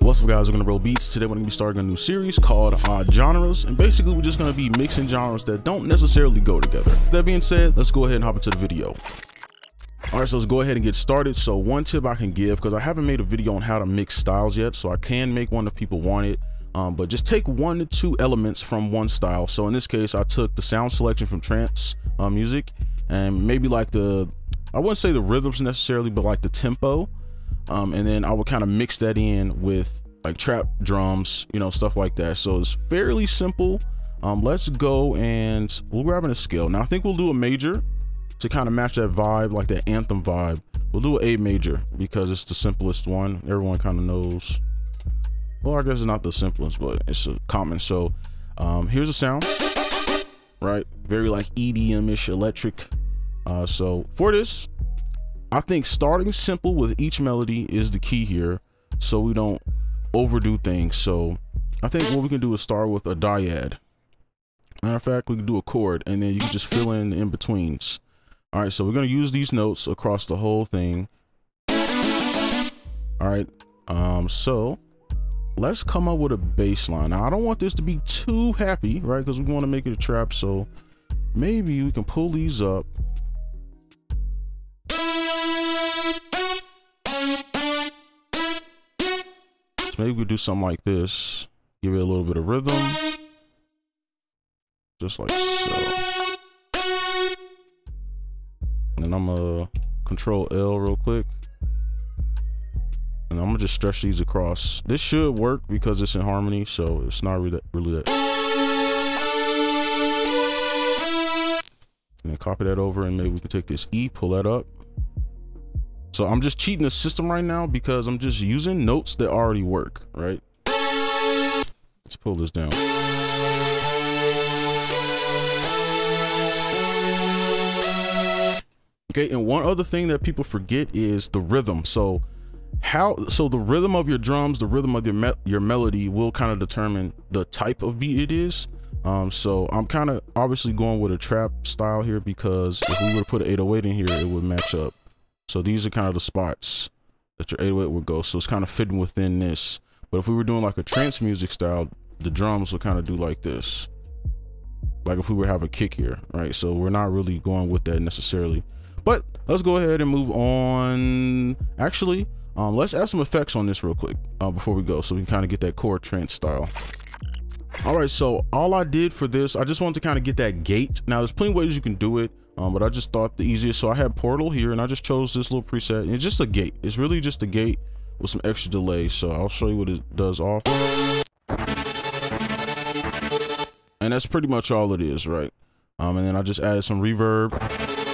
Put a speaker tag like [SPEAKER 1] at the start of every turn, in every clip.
[SPEAKER 1] What's up guys, we're gonna roll beats. Today we're gonna be starting a new series called Odd Genres, and basically we're just gonna be mixing genres that don't necessarily go together. That being said, let's go ahead and hop into the video. All right, so let's go ahead and get started. So one tip I can give, because I haven't made a video on how to mix styles yet, so I can make one if people want it. Um, but just take one to two elements from one style. So in this case, I took the sound selection from trance uh, music and maybe like the, I wouldn't say the rhythms necessarily, but like the tempo um, and then I would kind of mix that in with like trap drums, you know, stuff like that. So it's fairly simple. Um, let's go and we'll grab a scale. Now I think we'll do a major to kind of match that vibe, like that anthem vibe. We'll do A major because it's the simplest one. Everyone kind of knows. Well, I guess it's not the simplest, but it's a common. So um, here's a sound, right? Very like EDM-ish electric. Uh, so for this, I think starting simple with each melody is the key here so we don't overdo things. So I think what we can do is start with a dyad. Matter of fact, we can do a chord and then you can just fill in the in-betweens. All right, so we're gonna use these notes across the whole thing. All right, um, so let's come up with a bass line. Now I don't want this to be too happy, right? Because we want to make it a trap. So maybe we can pull these up maybe we do something like this. Give it a little bit of rhythm. Just like so. And I'm gonna control L real quick. And I'm gonna just stretch these across. This should work because it's in harmony, so it's not really that, really that. And then copy that over and maybe we can take this E, pull that up. So I'm just cheating the system right now because I'm just using notes that already work, right? Let's pull this down. Okay, and one other thing that people forget is the rhythm. So how so the rhythm of your drums, the rhythm of your me your melody will kind of determine the type of beat it is. Um, so I'm kind of obviously going with a trap style here because if we were to put an 808 in here, it would match up. So these are kind of the spots that your 808 would go. So it's kind of fitting within this. But if we were doing like a trance music style, the drums would kind of do like this. Like if we were have a kick here, right? So we're not really going with that necessarily. But let's go ahead and move on. Actually, um, let's add some effects on this real quick uh, before we go so we can kind of get that core trance style. All right, so all I did for this, I just wanted to kind of get that gate. Now, there's plenty ways you can do it. Um, but I just thought the easiest. So I had Portal here and I just chose this little preset. And it's just a gate. It's really just a gate with some extra delay. So I'll show you what it does off. And that's pretty much all it is, right? Um, and then I just added some reverb.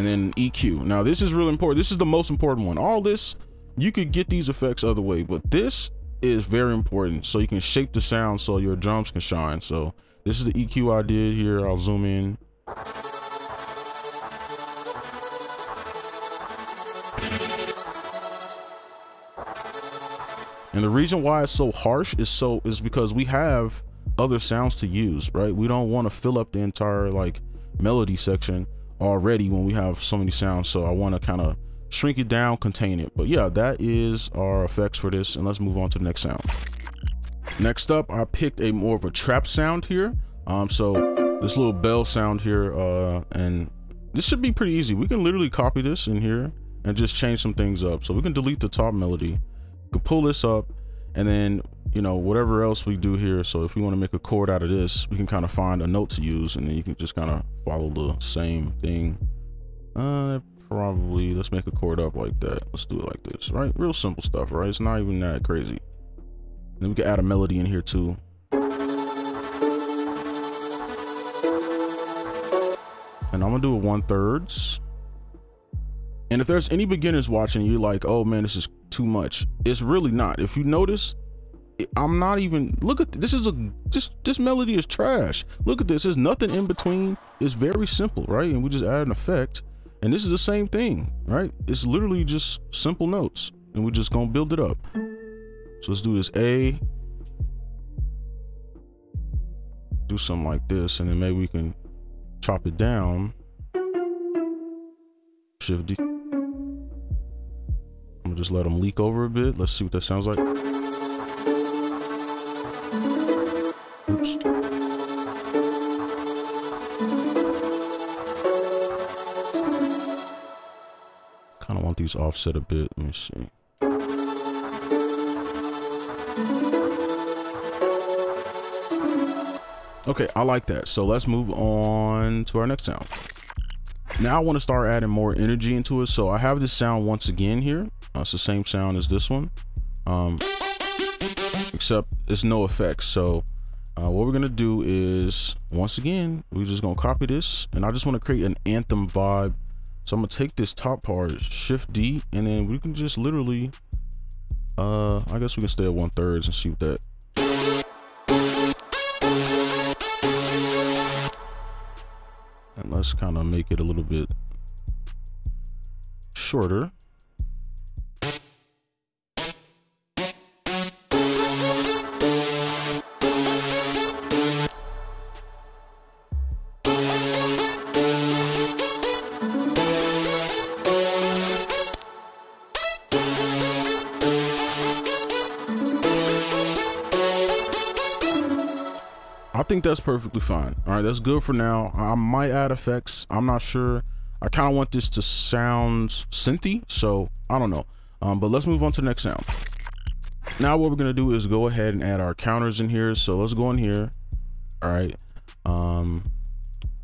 [SPEAKER 1] And then EQ. Now this is really important. This is the most important one. All this, you could get these effects other way, but this is very important. So you can shape the sound so your drums can shine. So this is the EQ I did here. I'll zoom in. And the reason why it's so harsh is so is because we have other sounds to use, right? We don't want to fill up the entire like melody section already when we have so many sounds. So I want to kind of shrink it down, contain it. But yeah, that is our effects for this. And let's move on to the next sound. Next up, I picked a more of a trap sound here. Um, so this little bell sound here, uh, and this should be pretty easy. We can literally copy this in here and just change some things up. So we can delete the top melody, we can pull this up, and then, you know, whatever else we do here. So if we want to make a chord out of this, we can kind of find a note to use, and then you can just kind of follow the same thing. Uh, probably, let's make a chord up like that. Let's do it like this, right? Real simple stuff, right? It's not even that crazy. Then we can add a melody in here too. And I'm gonna do it one thirds. And if there's any beginners watching, you're like, oh man, this is too much. It's really not. If you notice, I'm not even, look at, this is a, this, this melody is trash. Look at this, there's nothing in between. It's very simple, right? And we just add an effect. And this is the same thing, right? It's literally just simple notes. And we're just gonna build it up. So let's do this A. do something like this, and then maybe we can chop it down. Shift D. Gonna just let them leak over a bit. Let's see what that sounds like. Oops. Kind of want these offset a bit. Let me see. Okay, I like that. So let's move on to our next sound. Now I want to start adding more energy into it. So I have this sound once again here. Uh, it's the same sound as this one, um, except it's no effects. So uh, what we're gonna do is, once again, we're just gonna copy this, and I just want to create an anthem vibe. So I'm gonna take this top part, Shift D, and then we can just literally, uh, I guess we can stay at one thirds and see what that and let's kind of make it a little bit shorter. I think that's perfectly fine. All right, that's good for now. I might add effects. I'm not sure. I kind of want this to sound synthy, so I don't know. Um, but let's move on to the next sound. Now what we're gonna do is go ahead and add our counters in here. So let's go in here. All right. Um,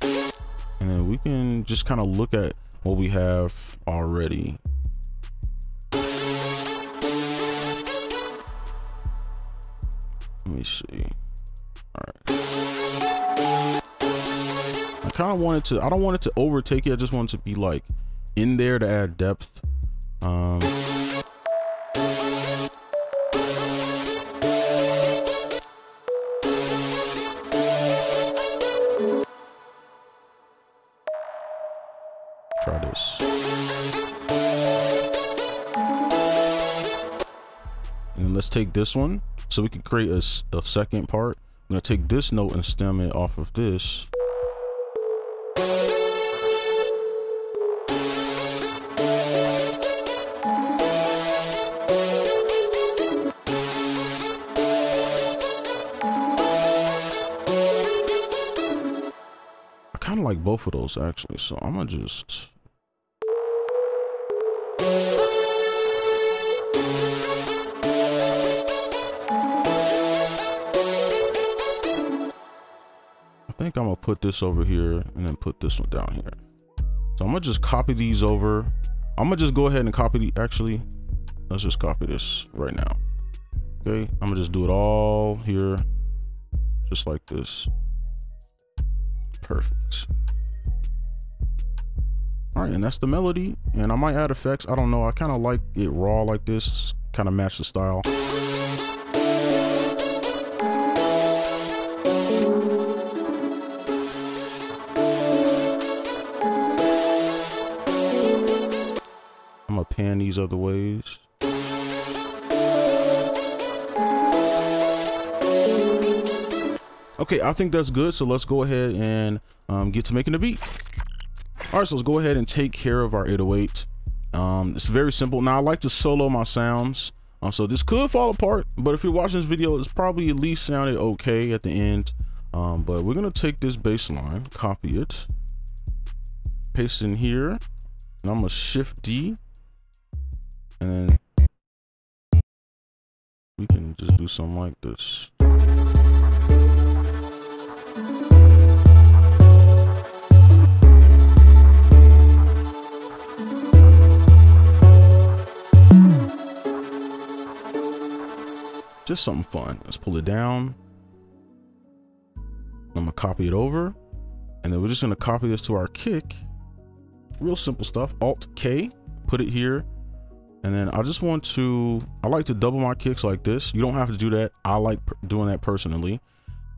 [SPEAKER 1] and then we can just kind of look at what we have already. Let me see. Kind of wanted to, I don't want it to overtake it. I just want it to be like in there to add depth. Um, try this. And let's take this one so we can create a, a second part. I'm gonna take this note and stem it off of this. Like both of those actually, so I'm gonna just I think I'm gonna put this over here and then put this one down here. So I'm gonna just copy these over. I'm gonna just go ahead and copy the, actually, let's just copy this right now. Okay, I'm gonna just do it all here, just like this. Perfect. All right, and that's the melody. And I might add effects. I don't know. I kind of like it raw like this, kind of match the style. I'm gonna pan these other ways. Okay, I think that's good. So let's go ahead and um, get to making the beat. All right, so let's go ahead and take care of our 808. Um, it's very simple. Now I like to solo my sounds. Um, so this could fall apart, but if you're watching this video, it's probably at least sounded okay at the end. Um, but we're gonna take this bass line, copy it, paste in here, and I'm gonna shift D, and then we can just do something like this. Just something fun. Let's pull it down. I'm gonna copy it over. And then we're just gonna copy this to our kick. Real simple stuff. Alt K, put it here. And then I just want to, I like to double my kicks like this. You don't have to do that. I like doing that personally.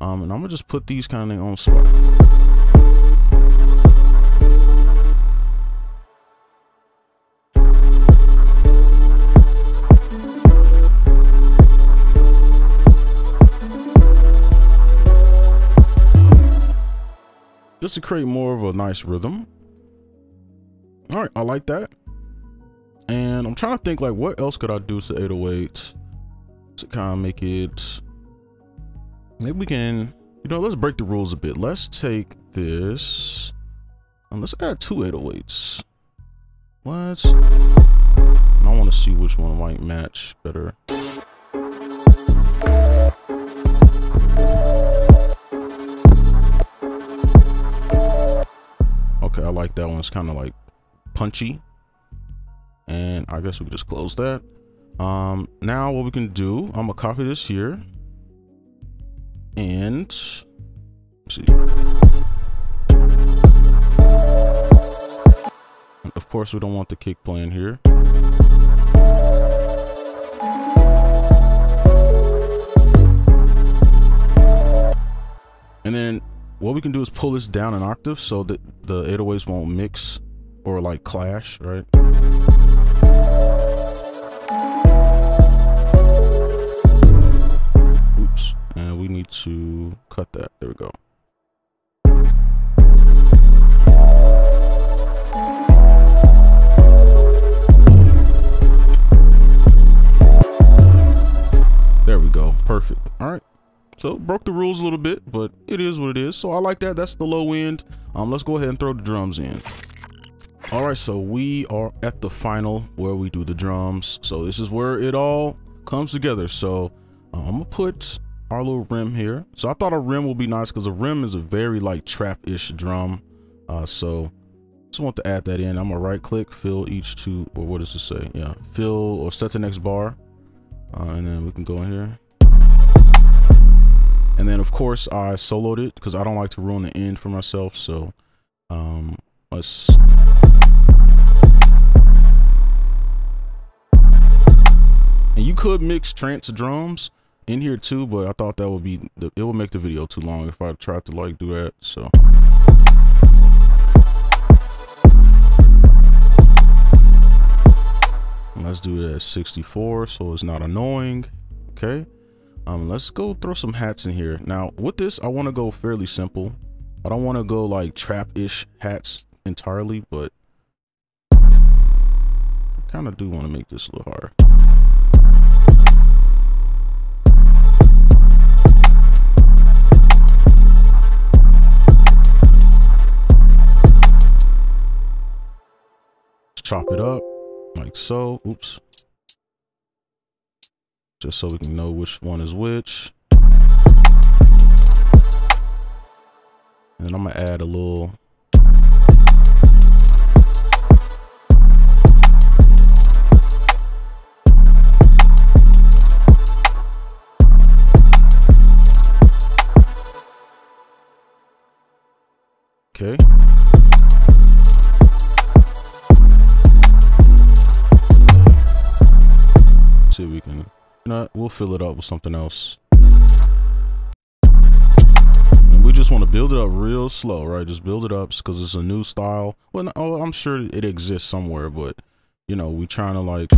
[SPEAKER 1] Um, and I'm gonna just put these kind of on spot. To create more of a nice rhythm. All right, I like that. And I'm trying to think like what else could I do to 808 to kind of make it maybe we can you know let's break the rules a bit let's take this and let's add two 808s let's I want to see which one might match better okay I like that one. It's kind of like punchy. And I guess we can just close that. Um now what we can do I'm gonna copy this here. And see. Of course we don't want the kick playing here. And then what we can do is pull this down an octave so that the 808s won't mix or like clash right Oops, and we need to cut that. There we go. So broke the rules a little bit, but it is what it is. So I like that. That's the low end. Um, let's go ahead and throw the drums in. All right, so we are at the final where we do the drums. So this is where it all comes together. So um, I'm gonna put our little rim here. So I thought a rim would be nice because a rim is a very like trap-ish drum. Uh, so just want to add that in. I'm gonna right click, fill each two, or what does it say? Yeah, fill or set the next bar. Uh, and then we can go in here. And then of course I soloed it because I don't like to ruin the end for myself. So um, let's and you could mix trance drums in here too, but I thought that would be it would make the video too long if I tried to like do that. So let's do it at 64 so it's not annoying. Okay. Um, let's go throw some hats in here. Now with this, I want to go fairly simple. I don't want to go like trap-ish hats entirely, but I kind of do want to make this a little harder. chop it up like so. Oops. Just so we can know which one is which. And I'm gonna add a little Okay. see if we can, we'll fill it up with something else. And we just want to build it up real slow, right? Just build it up because it's a new style. Well, oh, I'm sure it exists somewhere, but you know, we're trying to like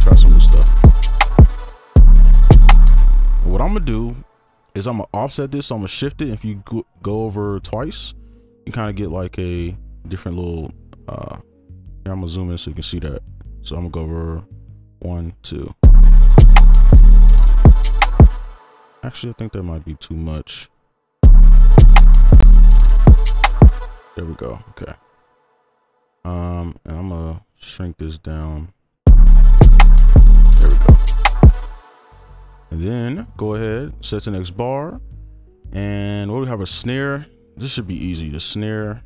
[SPEAKER 1] try some new stuff. what I'm gonna do is I'm gonna offset this. So I'm gonna shift it. If you go over twice, you kind of get like a different little. uh I'm gonna zoom in so you can see that. So I'm gonna go over one, two. Actually, I think that might be too much. There we go. Okay. Um, and I'm gonna shrink this down. There we go. And then go ahead, set the next bar. And what do we have? A snare. This should be easy. The snare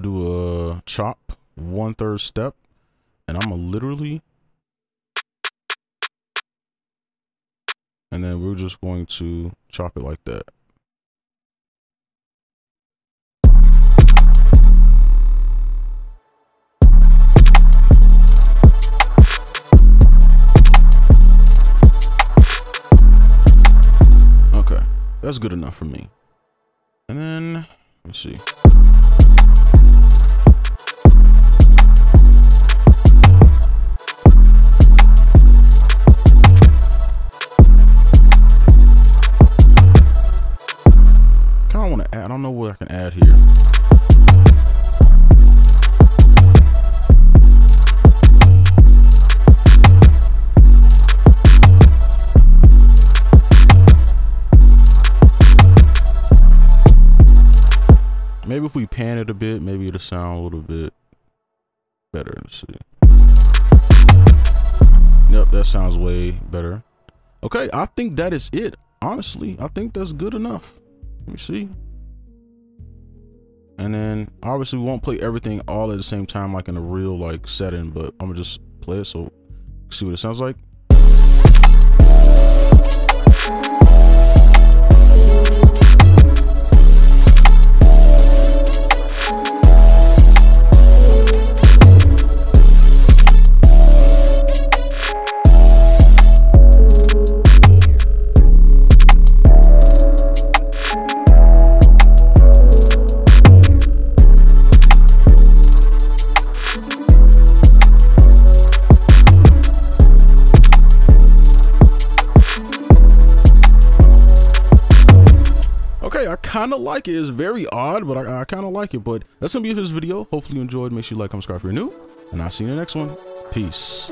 [SPEAKER 1] gonna do a chop, one third step, and I'm gonna literally, and then we're just going to chop it like that. Okay, that's good enough for me. And then, let's see. Can add here. Maybe if we pan it a bit, maybe it'll sound a little bit better. Let's see. Yep, that sounds way better. Okay, I think that is it. Honestly, I think that's good enough. Let me see. And then obviously we won't play everything all at the same time like in a real like setting, but I'm gonna just play it so see what it sounds like. Okay, I kind of like it. It's very odd, but I, I kind of like it. But that's going to be it for this video. Hopefully you enjoyed. Make sure you like, comment, subscribe if you're new. And I'll see you in the next one. Peace.